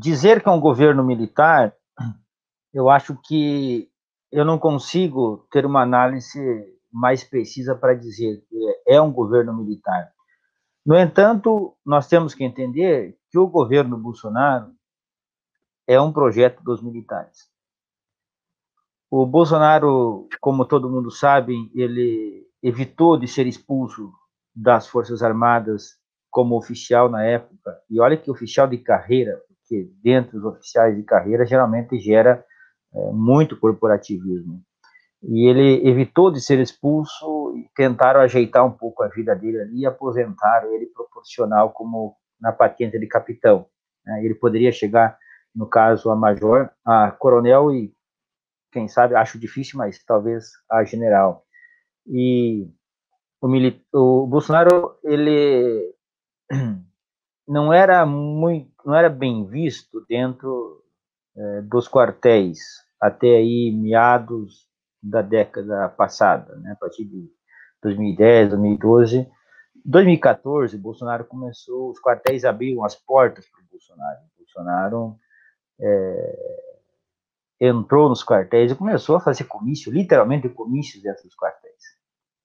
dizer que é um governo militar, eu acho que eu não consigo ter uma análise mais precisa para dizer que é um governo militar. No entanto, nós temos que entender que o governo Bolsonaro é um projeto dos militares. O Bolsonaro, como todo mundo sabe, ele evitou de ser expulso das Forças Armadas como oficial na época. E olha que oficial de carreira, porque dentro dos oficiais de carreira geralmente gera é, muito corporativismo. E ele evitou de ser expulso e tentaram ajeitar um pouco a vida dele ali e aposentaram ele proporcional como na patente de capitão. Né? Ele poderia chegar, no caso, a major, a coronel e, quem sabe, acho difícil, mas talvez a general. E o, o Bolsonaro, ele não era muito, não era bem visto dentro é, dos quartéis até aí meados da década passada, né, a partir de 2010, 2012, 2014, Bolsonaro começou, os quartéis abriram as portas para o Bolsonaro. Bolsonaro é, entrou nos quartéis e começou a fazer comício, literalmente comícios dos quartéis.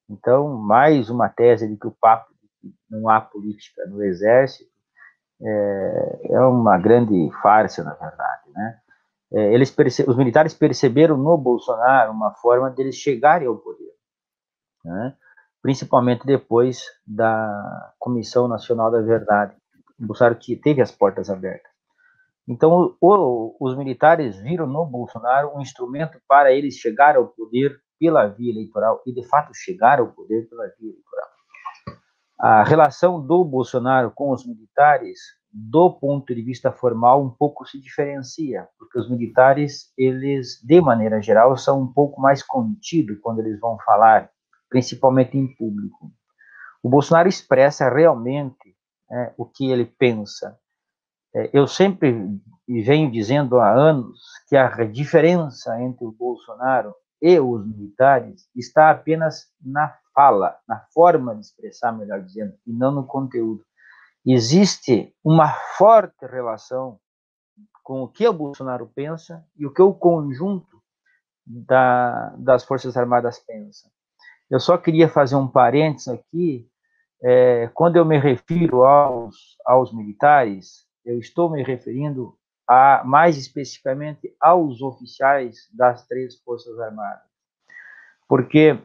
Então, mais uma tese de que o papo de que não há política no exército é, é uma grande farsa, na verdade, né? É, eles os militares perceberam no Bolsonaro uma forma deles chegarem ao poder, né? principalmente depois da Comissão Nacional da Verdade. O Bolsonaro teve as portas abertas. Então, o, os militares viram no Bolsonaro um instrumento para eles chegar ao poder pela via eleitoral e, de fato, chegar ao poder pela via eleitoral. A relação do Bolsonaro com os militares, do ponto de vista formal, um pouco se diferencia, porque os militares, eles, de maneira geral, são um pouco mais contidos quando eles vão falar, principalmente em público. O Bolsonaro expressa realmente é, o que ele pensa. É, eu sempre venho dizendo há anos que a diferença entre o Bolsonaro e os militares está apenas na fala, na forma de expressar, melhor dizendo, e não no conteúdo. Existe uma forte relação com o que o Bolsonaro pensa e o que o conjunto da, das Forças Armadas pensa. Eu só queria fazer um parênteses aqui. É, quando eu me refiro aos, aos militares, eu estou me referindo a, mais especificamente aos oficiais das três Forças Armadas. Porque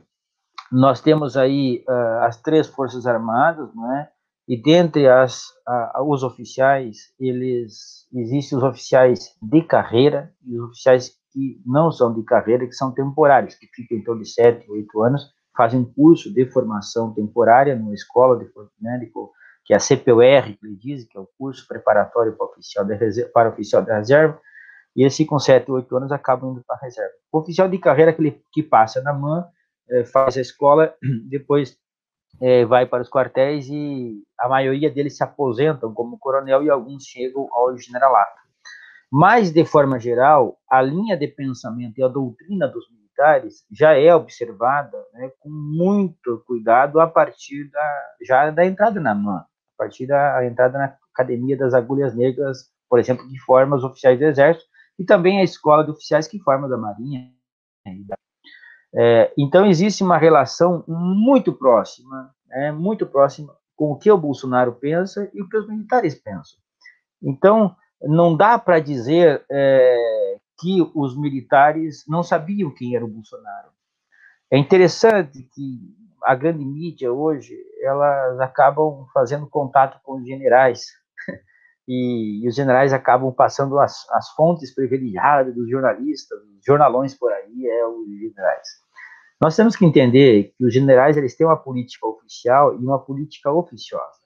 nós temos aí uh, as três Forças Armadas, não é? E dentre as, uh, os oficiais, eles existem os oficiais de carreira e os oficiais que não são de carreira, que são temporários, que ficam em torno de sete, oito anos, fazem curso de formação temporária numa escola de, né, de, que é a CPUR, que ele diz, que é o curso preparatório para oficial da reserva, para oficial reserva, e esse com 7, 8 anos acabam indo para a reserva. O oficial de carreira que, ele, que passa na MAN, é, faz a escola, depois é, vai para os quartéis e a maioria deles se aposentam como coronel e alguns chegam ao generalato. Mas, de forma geral, a linha de pensamento e a doutrina dos militares já é observada né, com muito cuidado a partir da, já da entrada na MAN a partir da entrada na Academia das Agulhas Negras, por exemplo, que forma os oficiais do Exército, e também a Escola de Oficiais que forma da Marinha. É, então, existe uma relação muito próxima, é, muito próxima com o que o Bolsonaro pensa e o que os militares pensam. Então, não dá para dizer é, que os militares não sabiam quem era o Bolsonaro. É interessante que a grande mídia hoje, elas acabam fazendo contato com os generais, e, e os generais acabam passando as, as fontes privilegiadas dos jornalistas, os jornalões por aí, é os generais. Nós temos que entender que os generais eles têm uma política oficial e uma política oficiosa.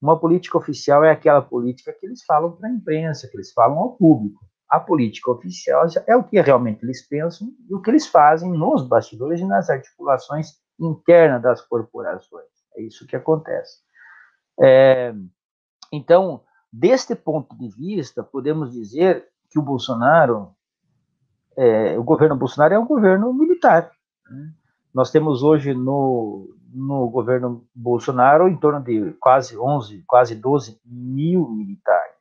Uma política oficial é aquela política que eles falam para a imprensa, que eles falam ao público. A política oficial é o que realmente eles pensam e o que eles fazem nos bastidores e nas articulações interna das corporações. É isso que acontece. É, então, deste ponto de vista, podemos dizer que o Bolsonaro, é, o governo Bolsonaro é um governo militar. Né? Nós temos hoje no, no governo Bolsonaro em torno de quase 11, quase 12 mil militares.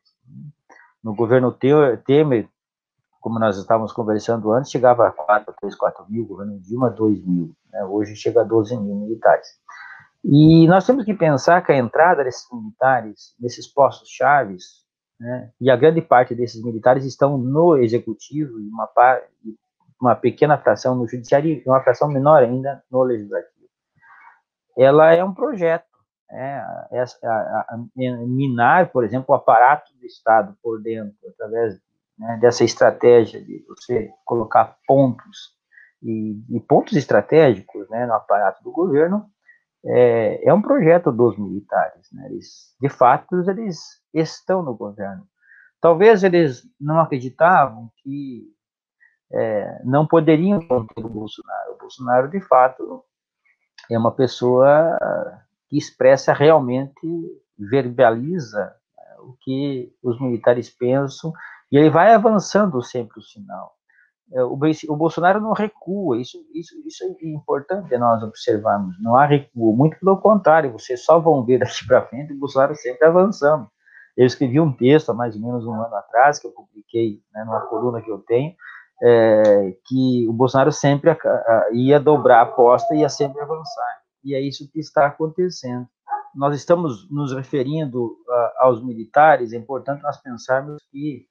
No governo Temer, como nós estávamos conversando antes, chegava a 4, 3, 4 mil, governo Dilma, 2 mil. Né? Hoje chega a 12 mil militares. E nós temos que pensar que a entrada desses militares, nesses postos chaves, né, e a grande parte desses militares estão no executivo e uma, uma pequena fração no judiciário e uma fração menor ainda no legislativo. Ela é um projeto, é, a, a, a, minar, por exemplo, o aparato do Estado por dentro, através né, dessa estratégia de você colocar pontos e, e pontos estratégicos né, no aparato do governo, é, é um projeto dos militares. Né? Eles, de fato, eles estão no governo. Talvez eles não acreditavam que é, não poderiam conter o Bolsonaro. O Bolsonaro, de fato, é uma pessoa que expressa realmente, verbaliza é, o que os militares pensam, e ele vai avançando sempre o sinal. É, o, Bolsonaro não recua, isso, isso, isso é importante nós observarmos, não há recuo, muito pelo contrário, vocês só vão ver daqui para frente o Bolsonaro sempre avançando. Eu escrevi um texto há mais ou menos um ano atrás, que eu publiquei né, numa coluna que eu tenho, é, que o Bolsonaro sempre ia dobrar a aposta e ia sempre avançar. E é isso que está acontecendo. Nós estamos nos referindo a, aos militares, é importante nós pensarmos que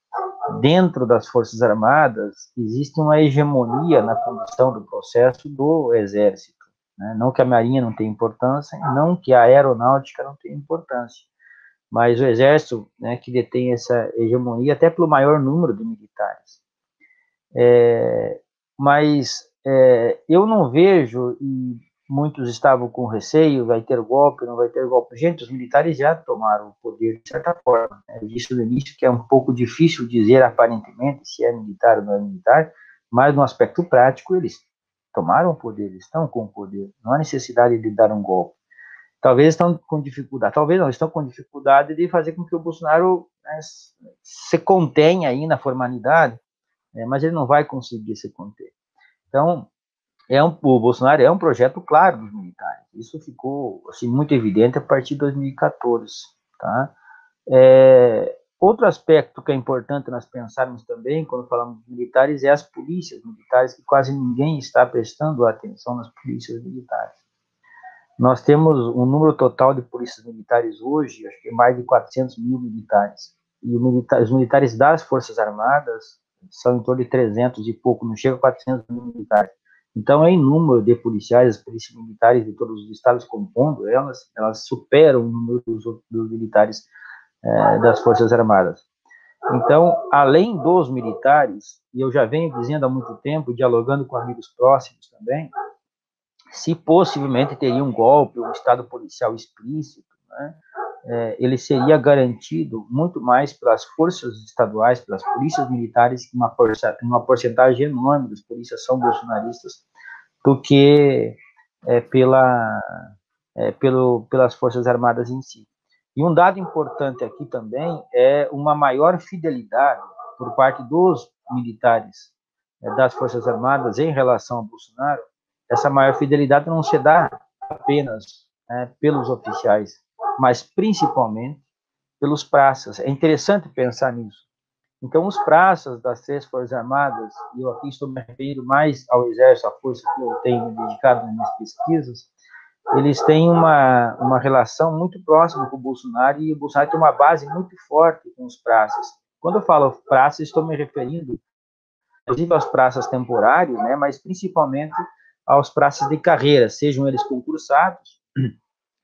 dentro das Forças Armadas existe uma hegemonia na condução do processo do Exército. Né? Não que a Marinha não tenha importância, não que a Aeronáutica não tenha importância, mas o Exército, né, que detém essa hegemonia, até pelo maior número de militares. É, mas é, eu não vejo, e muitos estavam com receio, vai ter golpe, não vai ter golpe. Gente, os militares já tomaram o poder de certa forma. Né? Eu disse no início que é um pouco difícil dizer aparentemente se é militar ou não é militar, mas no aspecto prático eles tomaram o poder, estão com o poder. Não há necessidade de dar um golpe. Talvez estão com dificuldade, talvez não, estão com dificuldade de fazer com que o Bolsonaro né, se contenha aí na formalidade, né, mas ele não vai conseguir se conter. Então, é um, o Bolsonaro é um projeto claro dos militares. Isso ficou assim, muito evidente a partir de 2014. Tá? É, outro aspecto que é importante nós pensarmos também, quando falamos de militares, é as polícias militares, que quase ninguém está prestando atenção nas polícias militares. Nós temos um número total de polícias militares hoje, acho que é mais de 400 mil militares. E os militares das Forças Armadas são em torno de 300 e pouco, não chega a 400 mil militares. Então, em número de policiais, as polícias militares de todos os estados compondo elas, elas superam o número dos, dos militares é, das Forças Armadas. Então, além dos militares, e eu já venho dizendo há muito tempo, dialogando com amigos próximos também, se possivelmente teria um golpe, um estado policial explícito, né, é, ele seria garantido muito mais pelas forças estaduais, pelas polícias militares, que uma, uma porcentagem enorme das polícias são bolsonaristas, do que é, pela, é, pelo, pelas forças armadas em si. E um dado importante aqui também é uma maior fidelidade por parte dos militares é, das forças armadas em relação ao Bolsonaro. Essa maior fidelidade não se dá apenas né, pelos oficiais, mas principalmente pelos praças. É interessante pensar nisso. Então, os praças das três Forças Armadas, e eu aqui estou me referindo mais ao Exército, a força que eu tenho dedicado nas minhas pesquisas, eles têm uma, uma relação muito próxima com o Bolsonaro, e o Bolsonaro tem uma base muito forte com os praças. Quando eu falo praças, estou me referindo, inclusive, aos praças temporários, né, mas principalmente aos praças de carreira, sejam eles concursados,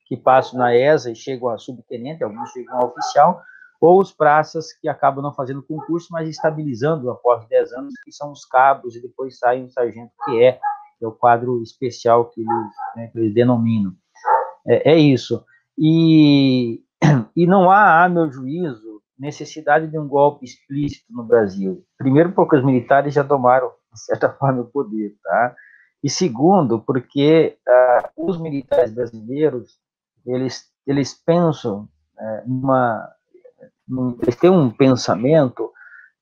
que passam na ESA e chegam a subtenente, alguns chegam a oficial, ou os praças que acabam não fazendo concurso, mas estabilizando após 10 anos, que são os cabos, e depois sai um sargento que é, que é o quadro especial que eles, né, que eles denominam. É, é, isso. E, e não há, a meu juízo, necessidade de um golpe explícito no Brasil. Primeiro, porque os militares já tomaram, de certa forma, o poder, tá? E segundo, porque uh, os militares brasileiros eles, eles pensam é, numa, eles têm um pensamento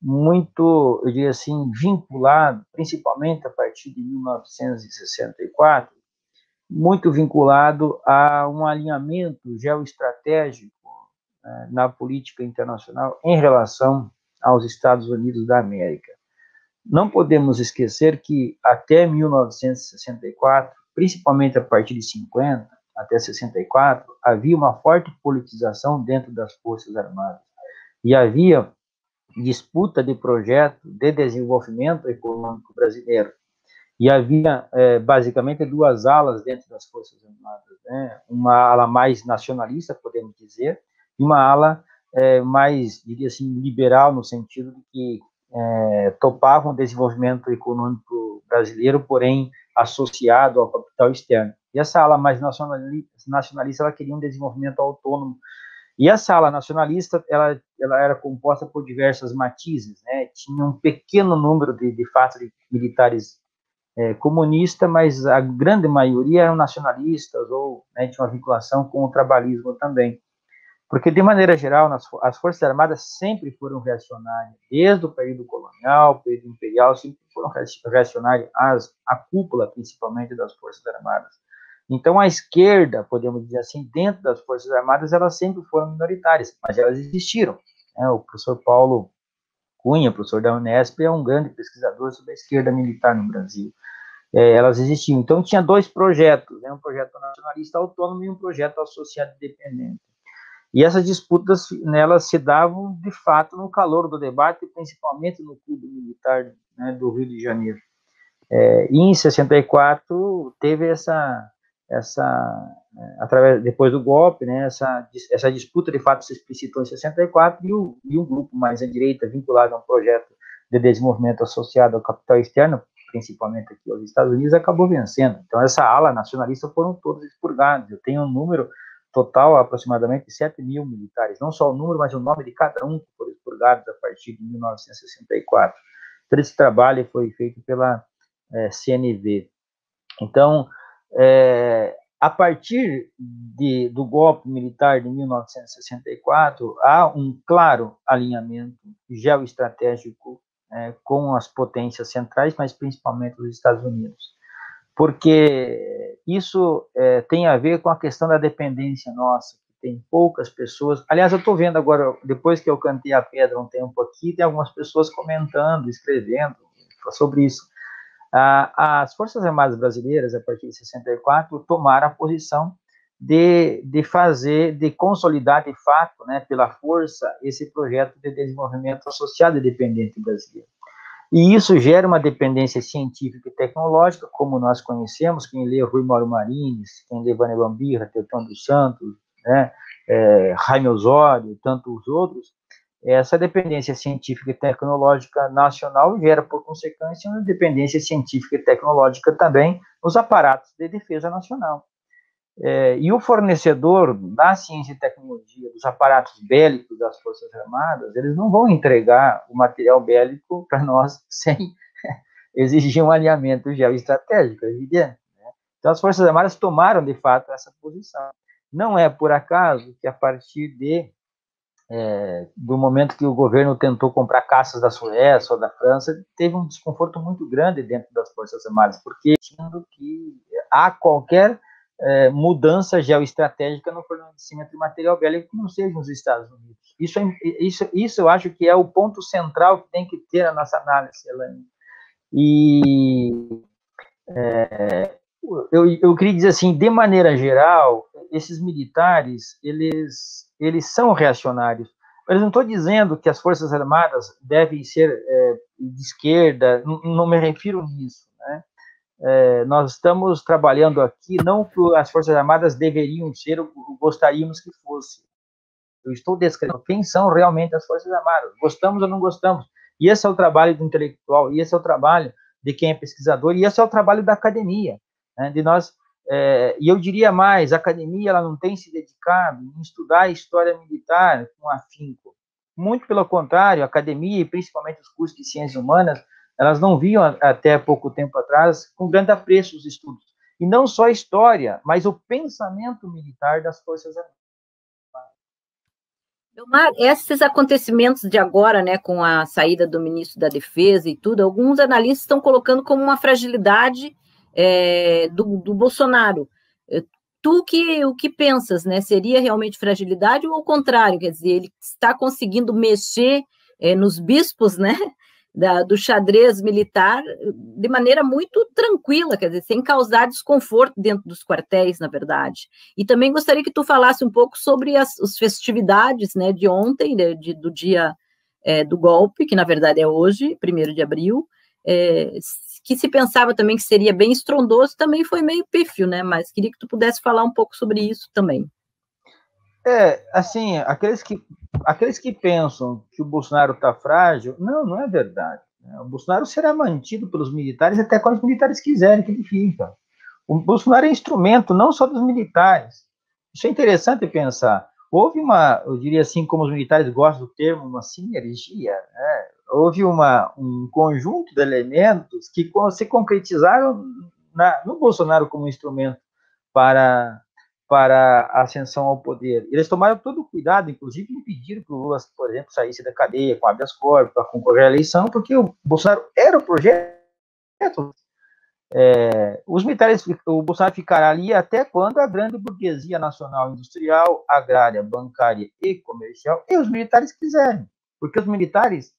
muito, eu diria assim, vinculado, principalmente a partir de 1964, muito vinculado a um alinhamento geoestratégico é, na política internacional em relação aos Estados Unidos da América. Não podemos esquecer que até 1964, principalmente a partir de 50 até 64, havia uma forte politização dentro das Forças Armadas e havia disputa de projeto de desenvolvimento econômico brasileiro. E havia é, basicamente duas alas dentro das Forças Armadas, né? uma ala mais nacionalista, podemos dizer, e uma ala é, mais, diria assim, liberal, no sentido de que é, topavam o desenvolvimento econômico brasileiro, porém associado ao capital externo. E essa ala mais nacionalista, ela queria um desenvolvimento autônomo. E essa ala nacionalista, ela, ela era composta por diversas matizes, né? Tinha um pequeno número de, de fato, de militares é, comunistas, mas a grande maioria eram nacionalistas ou né, tinha uma vinculação com o trabalhismo também. Porque, de maneira geral, nas, as Forças Armadas sempre foram reacionárias, desde o período colonial, período imperial, sempre foram reacionárias, as, a cúpula, principalmente, das Forças Armadas. Então, a esquerda, podemos dizer assim, dentro das Forças Armadas, elas sempre foram minoritárias, mas elas existiram. Né? O professor Paulo Cunha, professor da Unesp, é um grande pesquisador sobre a esquerda militar no Brasil. É, elas existiam. Então, tinha dois projetos, né? um projeto nacionalista autônomo e um projeto associado independente. E essas disputas nelas se davam de fato no calor do debate, principalmente no clube militar né, do Rio de Janeiro. É, e em 64 teve essa essa é, através depois do golpe, né, essa essa disputa de fato se explicitou em 64 e, o, e um grupo mais à direita vinculado a um projeto de desenvolvimento associado ao capital externo, principalmente aqui aos Estados Unidos, acabou vencendo. Então essa ala nacionalista foram todos expurgados. Eu tenho um número total aproximadamente 7 mil militares, não só o número, mas o nome de cada um que foram expurgados a partir de 1964. Então, esse trabalho foi feito pela é, CNV. Então, é, a partir de, do golpe militar de 1964, há um claro alinhamento geoestratégico é, com as potências centrais, mas principalmente os Estados Unidos porque isso é, tem a ver com a questão da dependência nossa, que tem poucas pessoas. Aliás, eu estou vendo agora, depois que eu cantei a pedra um tempo aqui, tem algumas pessoas comentando, escrevendo sobre isso. Ah, as Forças Armadas Brasileiras, a partir de 64, tomaram a posição de, de fazer, de consolidar de fato, né, pela força, esse projeto de desenvolvimento associado e dependente brasileiro. E isso gera uma dependência científica e tecnológica, como nós conhecemos, quem lê Rui Mauro Marines, quem lê Vânia Bambirra, Teutão dos Santos, né, é, Jaime Osório, tantos outros, essa dependência científica e tecnológica nacional gera, por consequência, uma dependência científica e tecnológica também nos aparatos de defesa nacional. É, e o fornecedor da ciência e tecnologia, dos aparatos bélicos das Forças Armadas, eles não vão entregar o material bélico para nós sem exigir um alinhamento geoestratégico, é evidente. Né? Então, as Forças Armadas tomaram, de fato, essa posição. Não é por acaso que, a partir de é, do momento que o governo tentou comprar caças da Suécia ou da França, teve um desconforto muito grande dentro das Forças Armadas, porque sendo que há qualquer é, mudança geoestratégica no fornecimento de material bélico que não seja nos Estados Unidos. Isso, é, isso, isso eu acho que é o ponto central que tem que ter a nossa análise, Elaine. E é, eu, eu queria dizer assim, de maneira geral, esses militares, eles, eles são reacionários. Eu não estou dizendo que as Forças Armadas devem ser é, de esquerda, não, me refiro nisso, né? é, nós estamos trabalhando aqui não que as Forças Armadas deveriam ser gostaríamos que fosse. Eu estou descrevendo quem são realmente as Forças Armadas. Gostamos ou não gostamos. E esse é o trabalho do intelectual, e esse é o trabalho de quem é pesquisador, e esse é o trabalho da academia, né, de nós. É, e eu diria mais, a academia ela não tem se dedicado em estudar a história militar com afinco. Muito pelo contrário, a academia, e principalmente os cursos de ciências humanas, elas não viam até pouco tempo atrás com grande apreço os estudos. E não só a história, mas o pensamento militar das Forças Armadas. Esses acontecimentos de agora, né, com a saída do ministro da Defesa e tudo, alguns analistas estão colocando como uma fragilidade é, do, do, Bolsonaro. É, tu que o que pensas, né? Seria realmente fragilidade ou ao contrário? Quer dizer, ele está conseguindo mexer é, nos bispos, né? Da, do xadrez militar de maneira muito tranquila, quer dizer, sem causar desconforto dentro dos quartéis, na verdade. E também gostaria que tu falasse um pouco sobre as, as festividades né, de ontem, de, de, do dia é, do golpe, que na verdade é hoje, primeiro de abril, é, que se pensava também que seria bem estrondoso, também foi meio pífio, né? Mas queria que tu pudesse falar um pouco sobre isso também. É, assim, aqueles que, aqueles que pensam que o Bolsonaro está frágil, não, não é verdade. Né? O Bolsonaro será mantido pelos militares até quando os militares quiserem que ele fica. O Bolsonaro é instrumento não só dos militares. Isso é interessante pensar. Houve uma, eu diria assim, como os militares gostam do termo, uma sinergia. Né? Houve uma, um conjunto de elementos que se concretizaram na, no Bolsonaro como instrumento para para a ascensão ao poder. Eles tomaram todo o cuidado, inclusive impediram que o Lula, por exemplo, saísse da cadeia com habeas corpus para concorrer à eleição, porque o Bolsonaro era o projeto. É, os militares, o Bolsonaro ficará ali até quando a grande burguesia nacional, industrial, agrária, bancária e comercial e os militares quiserem, porque os militares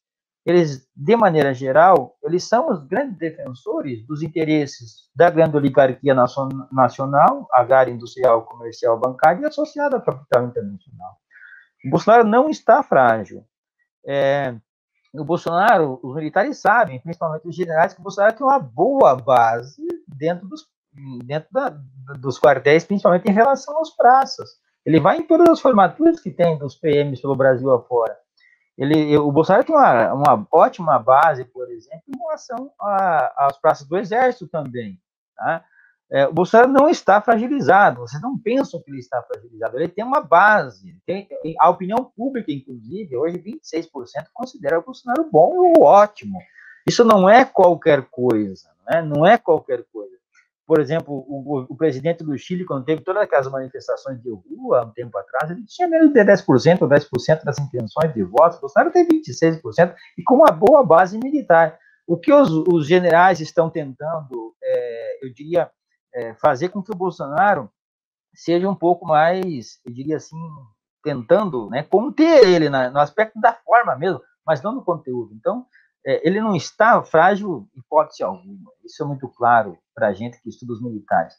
eles, de maneira geral, eles são os grandes defensores dos interesses da grande oligarquia nacional, agrária, industrial, comercial, bancária e associada ao capital internacional. O Bolsonaro não está frágil. É, o Bolsonaro, os militares sabem, principalmente os generais, que o Bolsonaro tem uma boa base dentro dos, dentro da, dos quartéis, principalmente em relação às praças. Ele vai em todas as formaturas que tem dos PMs pelo Brasil afora. Ele, o Bolsonaro tem uma, uma ótima base, por exemplo, em relação às praças do Exército também. Tá? É, o Bolsonaro não está fragilizado, vocês não pensam que ele está fragilizado, ele tem uma base. Tem, a opinião pública, inclusive, hoje 26% considera o Bolsonaro bom ou ótimo. Isso não é qualquer coisa, né? não é qualquer coisa por exemplo, o, o, presidente do Chile, quando teve todas aquelas manifestações de rua, há um tempo atrás, ele tinha menos de 10% ou 10% das intenções de voto, Bolsonaro tem 26%, e com uma boa base militar. O que os, os generais estão tentando, é, eu diria, é, fazer com que o Bolsonaro seja um pouco mais, eu diria assim, tentando né, conter ele na, no aspecto da forma mesmo, mas não no conteúdo. Então, ele não está frágil, hipótese alguma. Isso é muito claro para a gente que estuda os militares.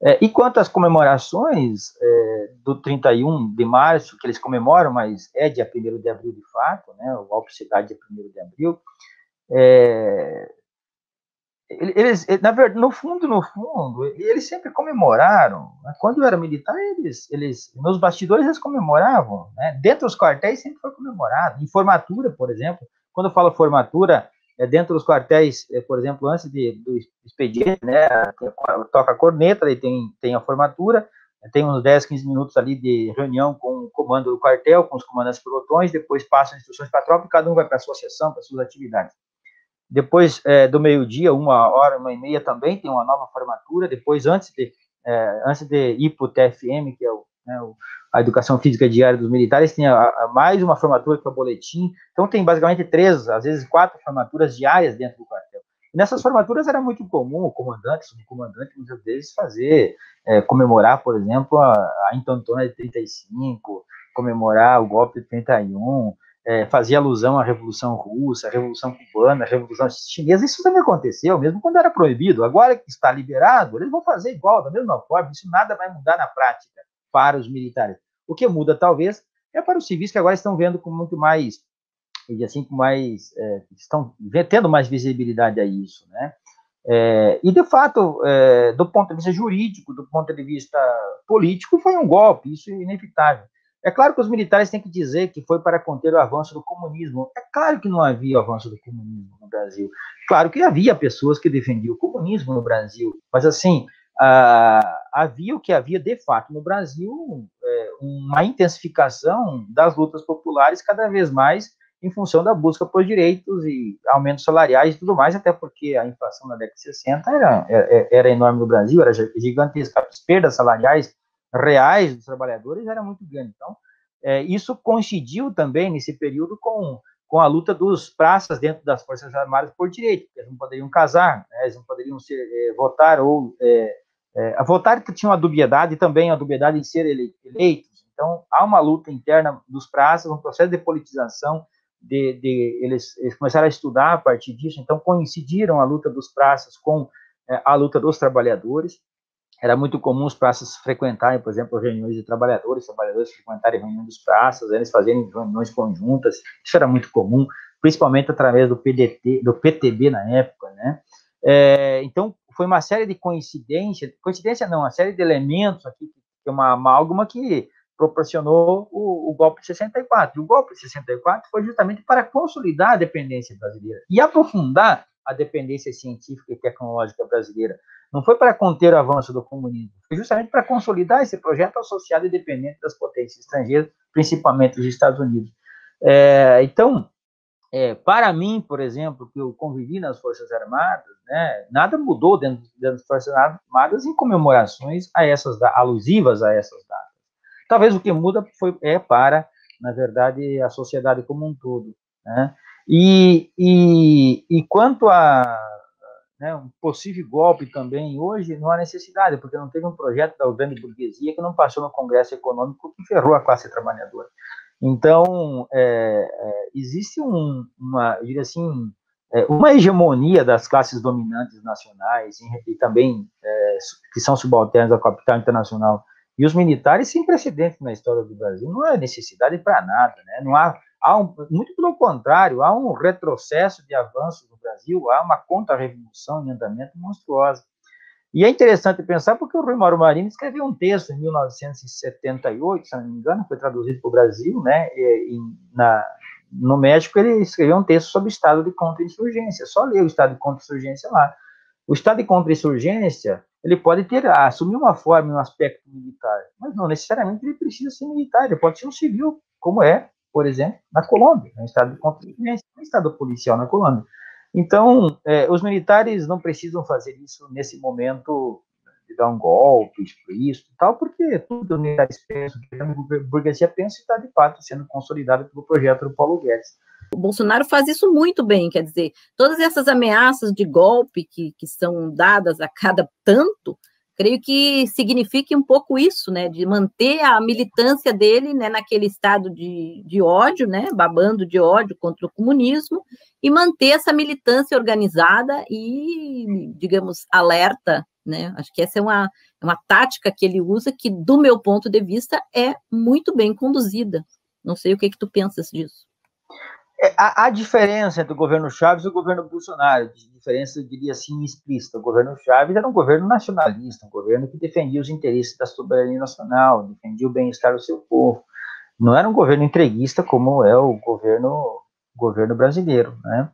É, e quanto às comemorações é, do 31 de março, que eles comemoram, mas é dia 1 de abril de fato, né, o golpe cidade é 1 de abril, é, eles, na verdade, no fundo, no fundo, eles sempre comemoraram. Né? Quando eu era militar, eles, eles, nos bastidores, eles comemoravam. Né? Dentro dos quartéis sempre foi comemorado. Em formatura, por exemplo, quando eu falo formatura, é dentro dos quartéis, é, por exemplo, antes de, do expediente, né, toca a corneta, e tem, tem a formatura, tem uns 10, 15 minutos ali de reunião com o comando do quartel, com os comandantes pelotões, depois passam instruções para a tropa e cada um vai para a sua sessão, para suas atividades. Depois é, do meio-dia, uma hora, uma e meia também, tem uma nova formatura. Depois, antes de, é, antes de ir para o TFM, que é o, né, o a educação física diária dos militares, tem a, a mais uma formatura que é o boletim. Então, tem basicamente três, às vezes quatro formaturas diárias dentro do quartel. E nessas formaturas era muito comum o comandante, o subcomandante, muitas vezes, fazer, é, comemorar, por exemplo, a, a Intentona de 35, comemorar o golpe de 31, é, fazer alusão à Revolução Russa, à Revolução Cubana, à Revolução Chinesa. Isso também aconteceu, mesmo quando era proibido. Agora que está liberado, eles vão fazer igual, da mesma forma. Isso nada vai mudar na prática para os militares. O que muda, talvez, é para os civis que agora estão vendo com muito mais, assim, com mais, é, estão tendo mais visibilidade a isso, né? É, e, de fato, é, do ponto de vista jurídico, do ponto de vista político, foi um golpe, isso é inevitável. É claro que os militares têm que dizer que foi para conter o avanço do comunismo. É claro que não havia avanço do comunismo no Brasil. Claro que havia pessoas que defendiam o comunismo no Brasil, mas assim, ah, havia o que havia de fato no Brasil é, uma intensificação das lutas populares cada vez mais em função da busca por direitos e aumentos salariais e tudo mais, até porque a inflação na década de 60 era, era, era enorme no Brasil, era gigantesca, as perdas salariais reais dos trabalhadores era muito grande. Então, é, isso coincidiu também nesse período com, com a luta dos praças dentro das Forças Armadas por direito, eles não poderiam casar, né, eles não poderiam ser, é, votar ou é, é, a votar tinha uma dubiedade também, a dubiedade em ser eleitos. Então, há uma luta interna dos praças, um processo de politização de, de eles, eles, começaram a estudar a partir disso, então coincidiram a luta dos praças com é, a luta dos trabalhadores. Era muito comum os praças frequentarem, por exemplo, reuniões de trabalhadores, trabalhadores frequentarem reuniões dos praças, eles fazerem reuniões conjuntas, isso era muito comum, principalmente através do PDT, do PTB na época, né? É, então, foi uma série de coincidências, coincidência não, uma série de elementos aqui, é uma amálgama que proporcionou o, o, golpe de 64. E o golpe de 64 foi justamente para consolidar a dependência brasileira e aprofundar a dependência científica e tecnológica brasileira. Não foi para conter o avanço do comunismo, foi justamente para consolidar esse projeto associado e dependente das potências estrangeiras, principalmente os Estados Unidos. É, então, é, para mim, por exemplo, que eu convivi nas Forças Armadas, né, nada mudou dentro, dentro, das Forças Armadas em comemorações a essas alusivas a essas datas. Talvez o que muda foi, é para, na verdade, a sociedade como um todo. Né? E, e, e quanto a né, um possível golpe também, hoje não há necessidade, porque não teve um projeto da grande burguesia que não passou no Congresso Econômico que ferrou a classe trabalhadora. Então, é, é, existe um, uma, diria assim, é, uma hegemonia das classes dominantes nacionais e, e também é, que são subalternas ao capital internacional e os militares sem precedentes na história do Brasil. Não há necessidade para nada, né? Não há, há um, muito pelo contrário, há um retrocesso de avanço no Brasil, há uma contra-revolução em andamento monstruosa. E é interessante pensar porque o Rui Mauro Marinho escreveu um texto em 1978, se não me engano, foi traduzido para o Brasil, né? E, na, no México ele escreveu um texto sobre o estado de contra-insurgência. Só ler o estado de contra-insurgência lá. O estado de contra-insurgência ele pode ter assumir uma forma, um aspecto militar, mas não necessariamente ele precisa ser militar. Ele pode ser um civil, como é, por exemplo, na Colômbia, no estado de contra-insurgência, no estado policial na Colômbia. Então, é, os militares não precisam fazer isso nesse momento de dar um golpe explícito e tal, porque tudo os militares pensam, a burguesia pensa, está de fato sendo consolidado pelo projeto do Paulo Guedes. O Bolsonaro faz isso muito bem, quer dizer, todas essas ameaças de golpe que, que são dadas a cada tanto, creio que signifique um pouco isso, né, de manter a militância dele, né, naquele estado de, de ódio, né, babando de ódio contra o comunismo, e manter essa militância organizada e, digamos, alerta, né, acho que essa é uma, é uma tática que ele usa que, do meu ponto de vista, é muito bem conduzida. Não sei o que, que tu pensas disso. É, a, a, diferença entre o governo Chaves e o governo Bolsonaro, diferença, eu diria assim, explícita. O governo Chaves era um governo nacionalista, um governo que defendia os interesses da soberania nacional, defendia o bem-estar do seu povo. Não era um governo entreguista como é o governo, governo brasileiro, né?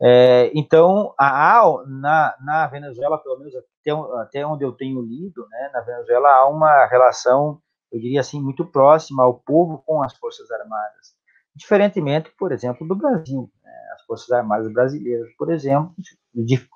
É, então, a, na, na Venezuela, pelo menos até, até onde eu tenho lido, né, na Venezuela há uma relação, eu diria assim, muito próxima ao povo com as Forças Armadas diferentemente, por exemplo, do Brasil. Né? As Forças Armadas brasileiras, por exemplo,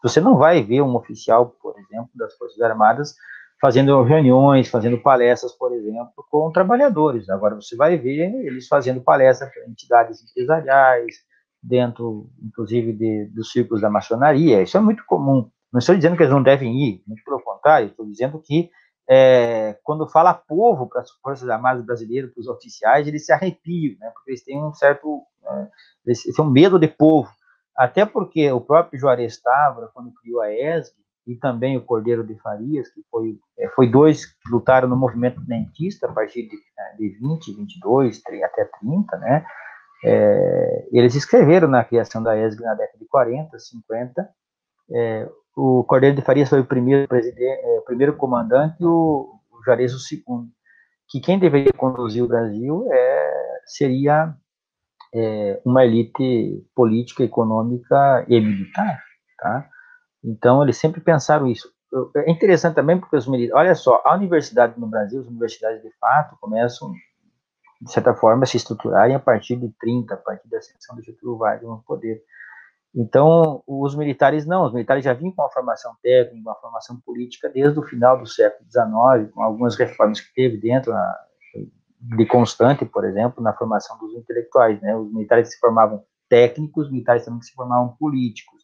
você não vai ver um oficial, por exemplo, das Forças Armadas fazendo reuniões, fazendo palestras, por exemplo, com trabalhadores. Agora você vai ver eles fazendo palestras para entidades empresariais, dentro, inclusive, de, dos círculos da maçonaria. Isso é muito comum. Não estou dizendo que eles não devem ir, muito pelo contrário, estou dizendo que é, quando fala povo para as Forças Armadas brasileiras, para os oficiais, eles se arrepiam, né, porque eles têm um certo, é, eles têm um medo de povo, até porque o próprio Juarez Távora, quando criou a ESG, e também o Cordeiro de Farias, que foi, é, foi dois que lutaram no movimento dentista a partir de, é, de 20, 22, 30, até 30, né, é, eles escreveram na criação da ESG na década de 40, 50, é, o Cordeiro de Farias foi o primeiro é, primeiro comandante e o, o Juarez o segundo. Que quem deveria conduzir o Brasil é, seria é, uma elite política, econômica e militar, tá? Então eles sempre pensaram isso. É interessante também porque os militares, olha só, a universidade no Brasil, as universidades de fato começam de certa forma a se estruturarem a partir de 30, a partir da ascensão do Getúlio Vargas no poder. Então, os militares não, os militares já vinham com uma formação técnica, uma formação política desde o final do século XIX, com algumas reformas que teve dentro de constante, por exemplo, na formação dos intelectuais. Né? Os militares se formavam técnicos, os militares também se formavam políticos.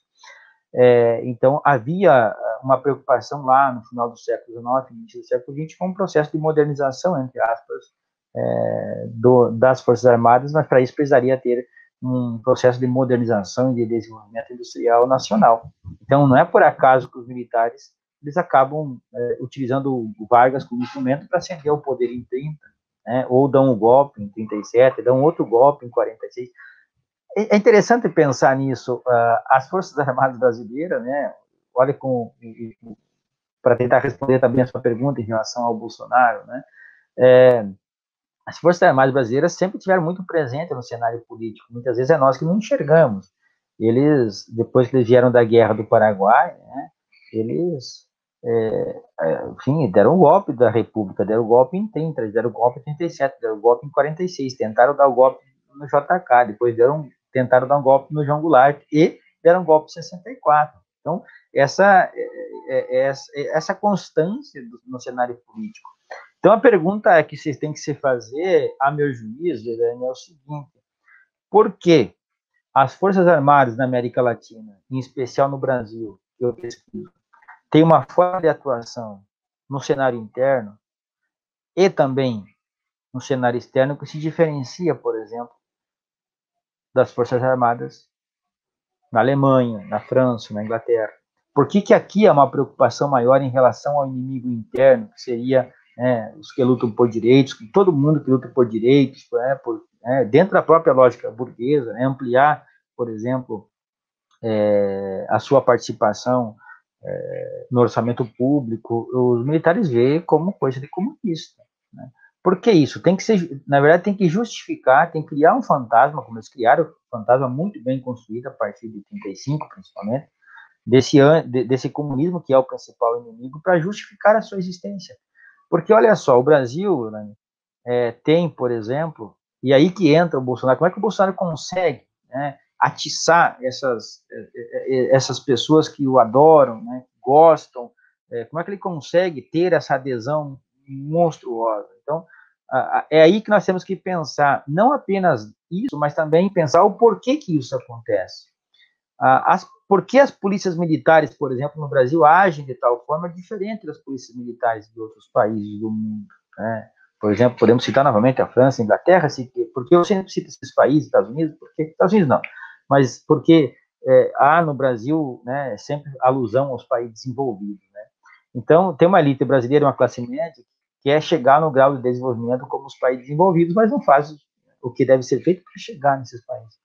É, então, havia uma preocupação lá no final do século XIX, início do século XX, com um processo de modernização, entre aspas, é, do, das Forças Armadas, mas para isso precisaria ter um processo de modernização e de desenvolvimento industrial nacional. Então, não é por acaso que os militares eles acabam é, utilizando o Vargas como instrumento para acender o poder em 30, né, ou dão um golpe em 37, dão outro golpe em 46. É, é interessante pensar nisso. Uh, as Forças Armadas Brasileiras, né, olha com para tentar responder também a sua pergunta em relação ao Bolsonaro, né, é, as Forças Armadas Brasileiras sempre tiveram muito presente no cenário político. Muitas vezes é nós que não enxergamos. Eles, depois que eles vieram da Guerra do Paraguai, né, eles é, é, enfim, deram um golpe da República, deram um golpe em 30, deram um golpe em 37, deram um golpe em 46, tentaram dar o golpe no JK, depois deram, tentaram dar um golpe no João Goulart e deram um golpe em 64. Então, essa, é, é, é, essa, essa constância no cenário político. Então, a pergunta que vocês têm que se fazer, a meu juízo, é o seguinte: por que as Forças Armadas na América Latina, em especial no Brasil, eu pesquiso, tem uma forma de atuação no cenário interno e também no cenário externo que se diferencia, por exemplo, das Forças Armadas na Alemanha, na França, na Inglaterra. Por que, que aqui há uma preocupação maior em relação ao inimigo interno, que seria né, os que lutam por direitos, todo mundo que luta por direitos, né, por, né, dentro da própria lógica burguesa, né, ampliar, por exemplo, é, a sua participação é, no orçamento público, os militares veem como coisa de comunista. Né? Por que isso? Tem que ser, na verdade, tem que justificar, tem que criar um fantasma, como eles criaram, um fantasma muito bem construído a partir de 35, principalmente, desse, desse comunismo que é o principal inimigo, para justificar a sua existência. Porque, olha só, o Brasil né, é, tem, por exemplo, e aí que entra o Bolsonaro, como é que o Bolsonaro consegue né, atiçar essas, eh, eh, eh, essas pessoas que o adoram, né, gostam, como é que ele consegue ter essa adesão monstruosa? Então, é aí que nós temos que pensar, não apenas isso, mas também pensar o porquê que isso acontece. As, por que as polícias militares, por exemplo, no Brasil, agem de tal forma diferente das polícias militares de outros países do mundo? Né? Por exemplo, podemos citar novamente a França, a Inglaterra, porque eu sempre cito esses países, Estados Unidos, porque Estados Unidos não, mas porque é, há no Brasil né, sempre alusão aos países desenvolvidos. Né? Então, tem uma elite brasileira, uma classe média, que é chegar no grau de desenvolvimento como os países desenvolvidos, mas não faz o que deve ser feito para chegar nesses países.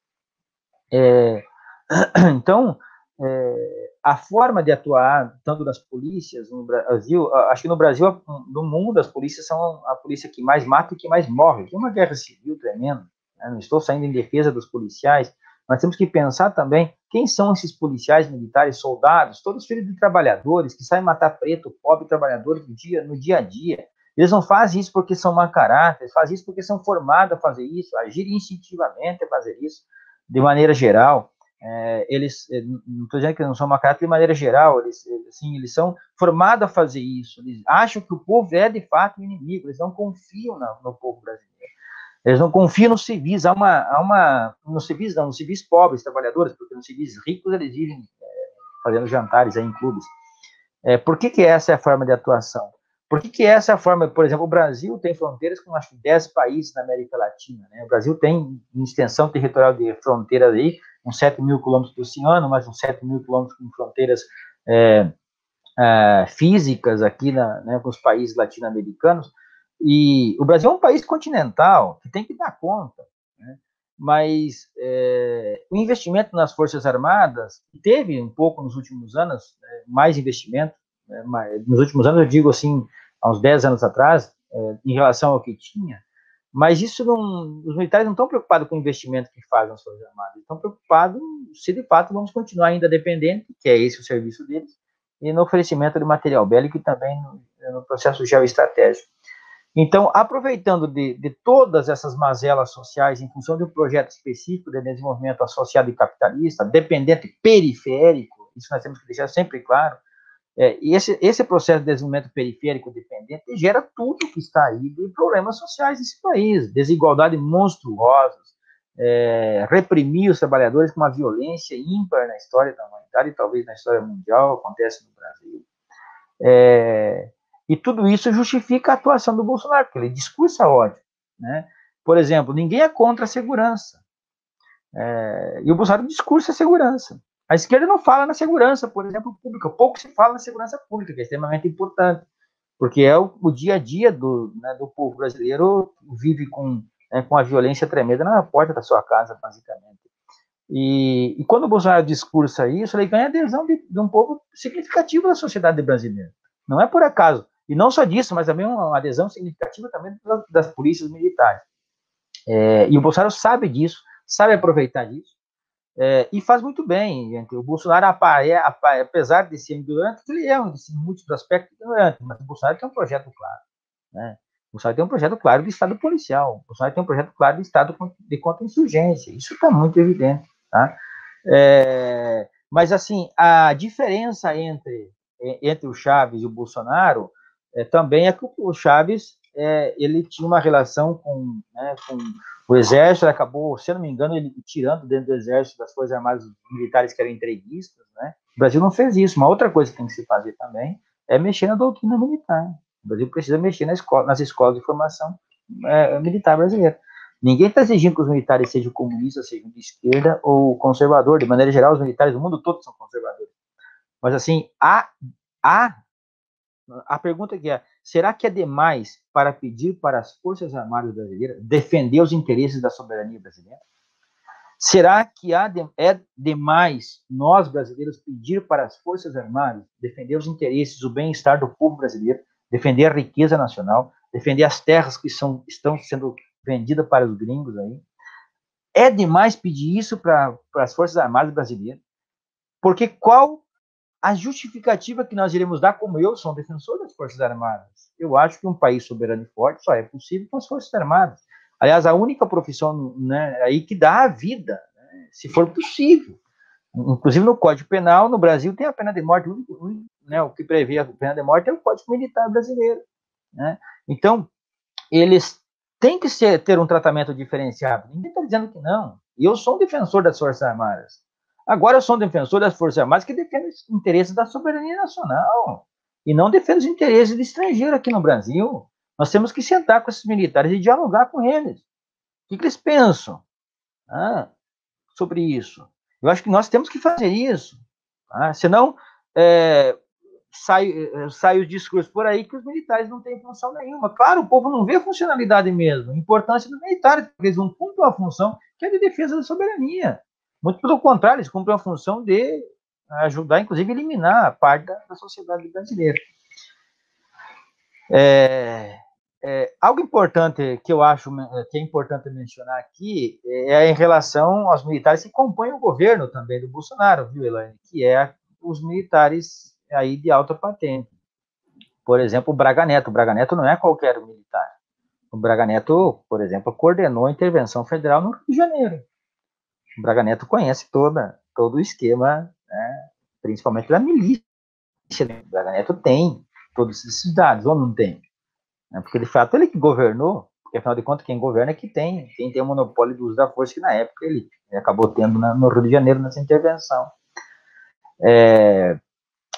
É, então, é, a forma de atuar, tanto das polícias no Brasil, acho que no Brasil, no mundo, as polícias são a polícia que mais mata e que mais morre. Tem uma guerra civil tremenda. Né? Não estou saindo em defesa dos policiais, nós temos que pensar também quem são esses policiais militares, soldados, todos filhos de trabalhadores que saem matar preto, pobre trabalhador no dia, no dia a dia. Eles não fazem isso porque são mau caráter, fazem isso porque são formados a fazer isso, agir instintivamente a fazer isso, de maneira geral. É, eles, é, não estou dizendo que não são caráter de maneira geral, eles, assim, eles são formados a fazer isso, eles acham que o povo é de fato inimigo, eles não confiam no, no povo brasileiro. Eles não confiam nos civis, há uma, há uma nos civis não, nos civis pobres, trabalhadores, porque nos civis ricos eles vivem é, fazendo jantares aí em clubes. É, por que, que essa é a forma de atuação? Por que, que essa é a forma, por exemplo, o Brasil tem fronteiras com acho que 10 países na América Latina, né? O Brasil tem extensão territorial de fronteiras aí, uns 7 mil quilômetros do oceano, mais uns 7 mil quilômetros com fronteiras é, é, físicas aqui na, né, com os países latino-americanos, e o Brasil é um país continental que tem que dar conta, né? mas é, o investimento nas Forças Armadas teve um pouco nos últimos anos, é, mais investimento, é, mais, nos últimos anos, eu digo assim, há uns 10 anos atrás, é, em relação ao que tinha, mas isso não, os militares não estão preocupados com o investimento que fazem as Forças Armadas, estão preocupados se de fato vamos continuar ainda dependente, que é esse o serviço deles, e no oferecimento de material bélico e também no, no processo geoestratégico. Então, aproveitando de, de, todas essas mazelas sociais em função de um projeto específico de desenvolvimento associado e capitalista, dependente periférico, isso nós temos que deixar sempre claro, é, esse, esse processo de desenvolvimento periférico dependente gera tudo que está aí de problemas sociais nesse país, desigualdade monstruosa, é, reprimir os trabalhadores com uma violência ímpar na história da humanidade e talvez na história mundial, acontece no Brasil. É, e tudo isso justifica a atuação do Bolsonaro, porque ele discursa ódio. Né? Por exemplo, ninguém é contra a segurança. É, e o Bolsonaro discursa a segurança. A esquerda não fala na segurança, por exemplo, pública. Pouco se fala na segurança pública, que é extremamente importante, porque é o, o dia a dia do, né, do povo brasileiro vive com, né, com a violência tremenda na porta da sua casa, basicamente. E, e quando o Bolsonaro discursa isso, ele ganha adesão de, de um povo significativo da sociedade brasileira. Não é por acaso. E não só disso, mas também uma adesão significativa também das, das polícias militares. É, e o Bolsonaro sabe disso, sabe aproveitar disso, é, e faz muito bem. Gente. O Bolsonaro, apesar de ser ignorante, ele é, em muitos aspectos, ignorante, mas o Bolsonaro tem um projeto claro. Né? O Bolsonaro tem um projeto claro de Estado policial, o Bolsonaro tem um projeto claro de Estado de contra-insurgência, isso está muito evidente. Tá? É, mas, assim, a diferença entre, entre o Chaves e o Bolsonaro é, também é que o Chaves é, ele tinha uma relação com, né, com o exército, acabou, se eu não me engano, ele tirando dentro do exército das forças armadas militares que eram entreguistas, né? O Brasil não fez isso. Uma outra coisa que tem que se fazer também é mexer na doutrina militar. O Brasil precisa mexer na escola, nas escolas de formação é, militar brasileira. Ninguém está exigindo que os militares sejam comunistas, sejam de esquerda ou conservador. De maneira geral, os militares do mundo todo são conservadores. Mas, assim, há, há a pergunta que é: será que é demais para pedir para as Forças Armadas brasileiras defender os interesses da soberania brasileira? Será que é demais nós brasileiros pedir para as Forças Armadas defender os interesses, o bem-estar do povo brasileiro, defender a riqueza nacional, defender as terras que são, estão sendo vendidas para os gringos aí? É demais pedir isso para as Forças Armadas brasileiras? Porque qual a justificativa que nós iremos dar, como eu sou um defensor das Forças Armadas, eu acho que um país soberano e forte só é possível com as Forças Armadas. Aliás, a única profissão né, aí que dá a vida, né, se for possível. Inclusive no Código Penal, no Brasil, tem a pena de morte, o, né, o que prevê a pena de morte é o Código Militar Brasileiro. Né? Então, eles têm que ser, ter um tratamento diferenciado. Ninguém está dizendo que não. E eu sou um defensor das Forças Armadas. Agora eu sou um defensor das Forças Armadas que defende os interesses da soberania nacional e não defende os interesses do estrangeiro aqui no Brasil. Nós temos que sentar com esses militares e dialogar com eles. O que, que eles pensam ah, sobre isso? Eu acho que nós temos que fazer isso. Ah, senão, é, sai, é, sai os discursos por aí que os militares não têm função nenhuma. Claro, o povo não vê funcionalidade mesmo, importância dos militares, porque eles não cumprem a função que é de defesa da soberania. Muito pelo contrário, eles cumprem a função de ajudar, inclusive, a eliminar a parte da, da sociedade brasileira. É, é, algo importante que eu acho que é importante mencionar aqui é em relação aos militares que compõem o governo também do Bolsonaro, viu, Elaine? Que é os militares aí de alta patente. Por exemplo, o Braga Neto. O Braga Neto não é qualquer militar. O Braga Neto, por exemplo, coordenou a intervenção federal no Rio de Janeiro. O Braga Neto conhece toda, todo o esquema, né, principalmente da milícia. Né? O Braga Neto tem todos esses dados, ou não tem? Né, porque, de fato, ele que governou, porque, afinal de contas, quem governa é que tem, quem tem o monopólio do uso da força, que na época ele, ele acabou tendo na, no Rio de Janeiro nessa intervenção. É,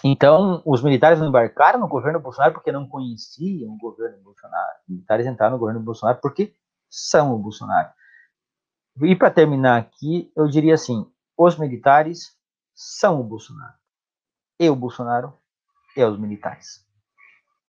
então, os militares não embarcaram no governo Bolsonaro porque não conheciam o governo Bolsonaro. Os militares entraram no governo Bolsonaro porque são o Bolsonaro. E para terminar aqui, eu diria assim: os militares são o Bolsonaro. E o Bolsonaro é os militares.